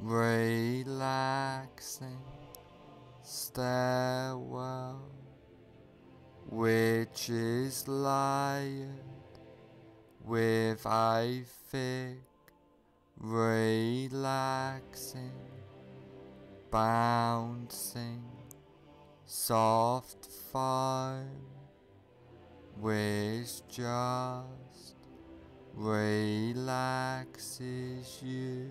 relaxing stairwell which is layered with thick, relaxing, bouncing, soft foam which just relaxes you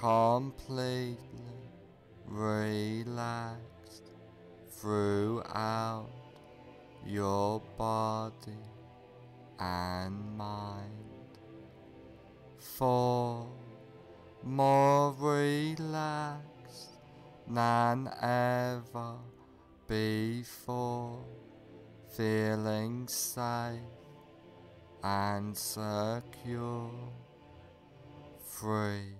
completely relaxed throughout your body and mind. Four, more relaxed than ever before, feeling safe and secure, free,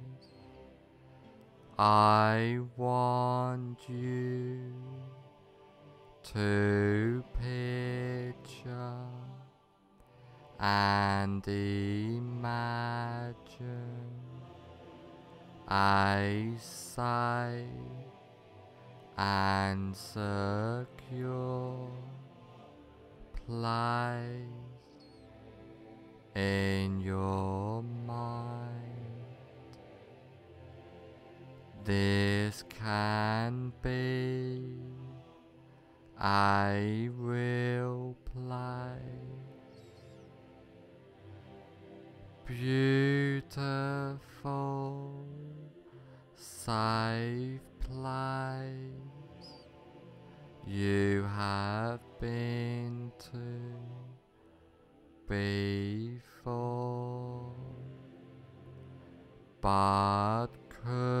I want you to picture and imagine I safe and secure place in your mind. This can be. I will place, beautiful, safe place you have been to before, but could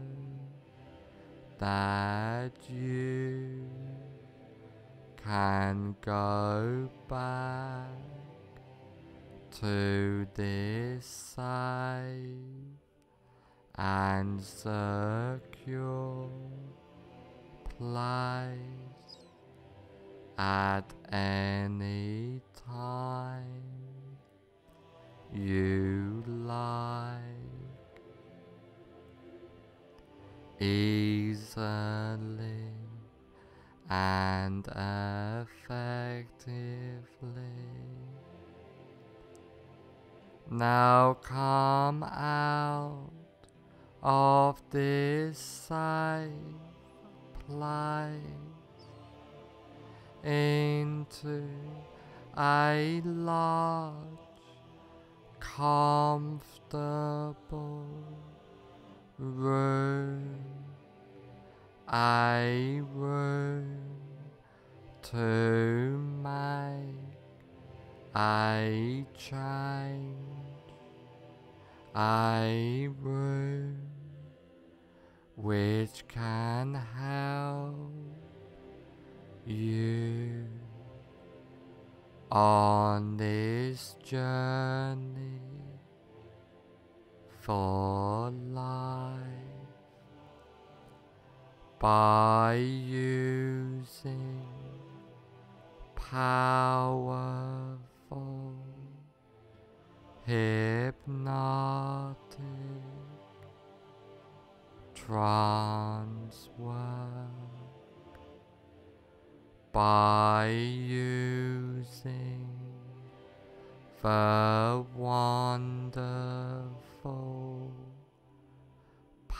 that you can go back to this safe and secure place at any time you like easily and effectively. Now come out of this safe place into a large, comfortable a room to my a change, a room which can help you on this journey for life by using powerful hypnotic trance work by using the wonderful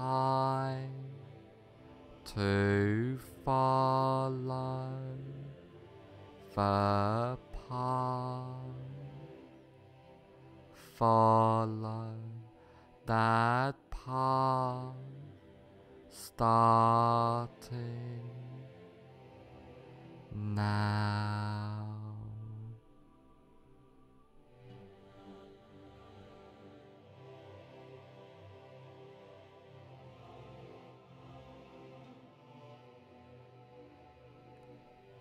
time to follow the path. Follow that path starting now.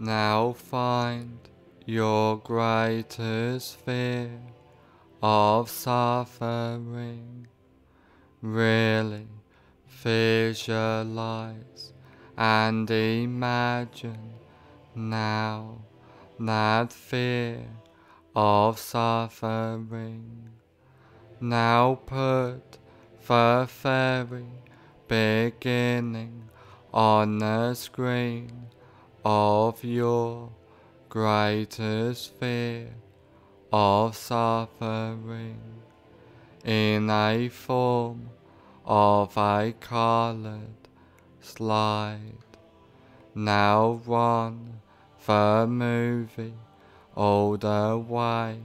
Now find your greatest fear of suffering. Really visualize and imagine now that fear of suffering. Now put the very beginning on the screen of your greatest fear of suffering in a form of a colored slide. Now run the movie all the way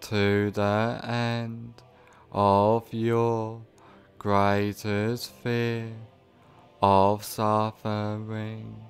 to the end of your greatest fear of suffering.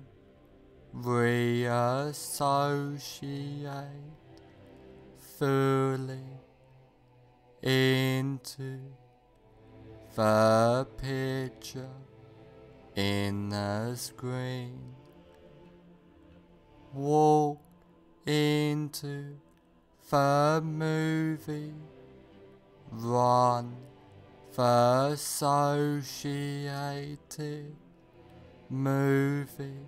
reassociate fully into the picture in the screen. Walk into the movie. Run the associated movie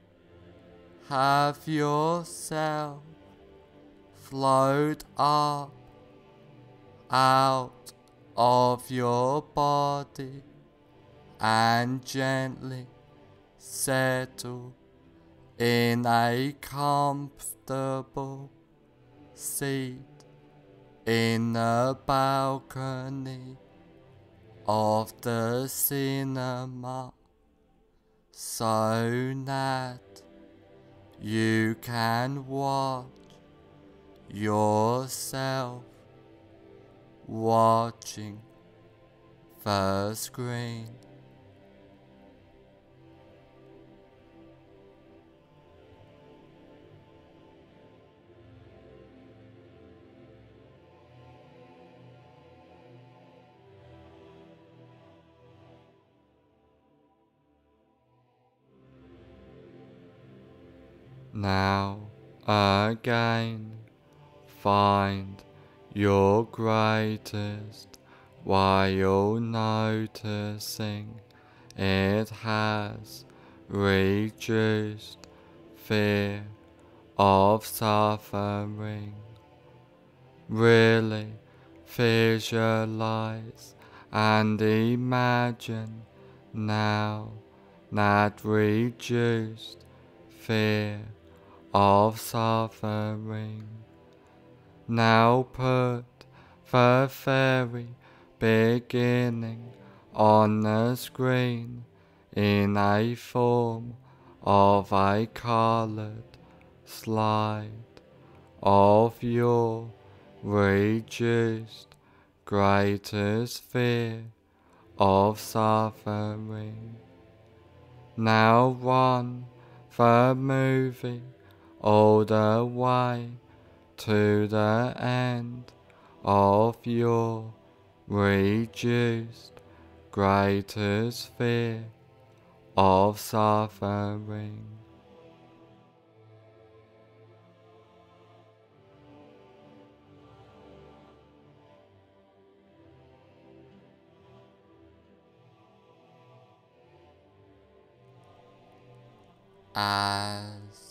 have yourself float up out of your body and gently settle in a comfortable seat in the balcony of the cinema so that you can watch yourself watching the screen. Now again, find your greatest while noticing it has reduced fear of suffering. Really visualize and imagine now that reduced fear of suffering. Now put the very beginning on the screen in a form of a colored slide of your reduced greatest fear of suffering. Now run the movie all the way to the end of your reduced greatest fear of suffering. As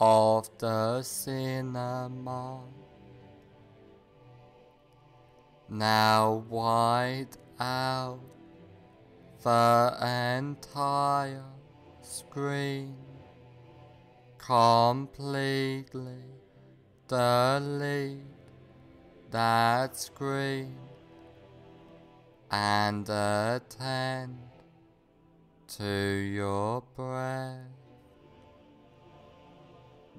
of the cinema. Now wide out the entire screen completely delete that screen and attend to your breath.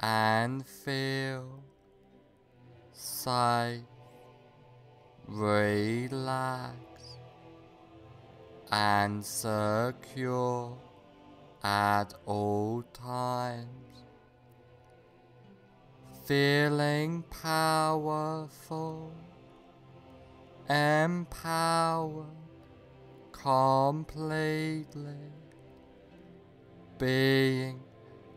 and feel safe, relaxed, and secure at all times. Feeling powerful, empowered completely, being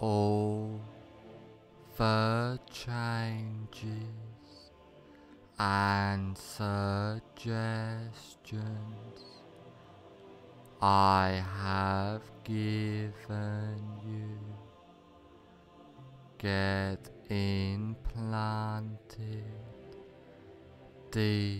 All the changes and suggestions I have given you. Get implanted deep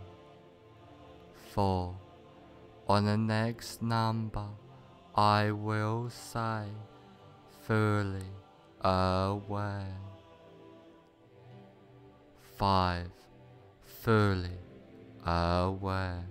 4. On the next number, I will say fully aware. 5. Fully aware.